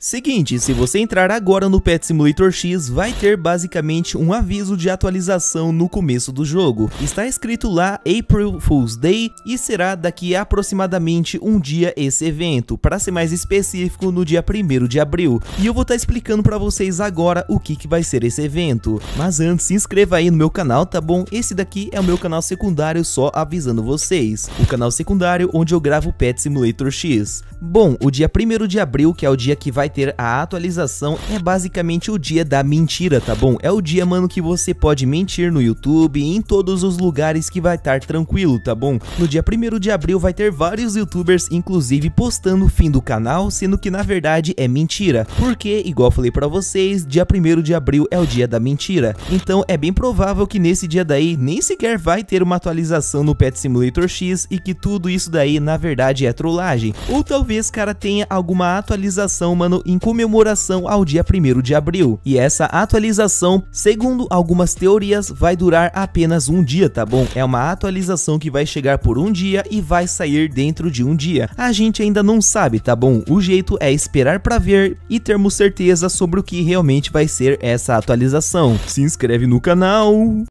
Seguinte, se você entrar agora no Pet Simulator X, vai ter basicamente um aviso de atualização no começo do jogo. Está escrito lá April Fool's Day e será daqui a aproximadamente um dia esse evento, para ser mais específico no dia 1 de abril. E eu vou estar tá explicando para vocês agora o que, que vai ser esse evento. Mas antes, se inscreva aí no meu canal, tá bom? Esse daqui é o meu canal secundário, só avisando vocês. O canal secundário onde eu gravo Pet Simulator X. Bom, o dia 1 de abril, que é o dia que vai ter a atualização, é basicamente o dia da mentira, tá bom? É o dia, mano, que você pode mentir no YouTube em todos os lugares que vai estar tranquilo, tá bom? No dia 1 de abril vai ter vários youtubers, inclusive, postando o fim do canal, sendo que na verdade é mentira. Porque, igual falei pra vocês, dia 1 de abril é o dia da mentira. Então é bem provável que nesse dia daí nem sequer vai ter uma atualização no Pet Simulator X e que tudo isso daí na verdade é trollagem. Ou talvez, cara, tenha alguma atualização, mano, em comemoração ao dia 1 de abril. E essa atualização, segundo algumas teorias, vai durar apenas um dia, tá bom? É uma atualização que vai chegar por um dia e vai sair dentro de um dia. A gente ainda não sabe, tá bom? O jeito é esperar para ver e termos certeza sobre o que realmente vai ser essa atualização. Se inscreve no canal!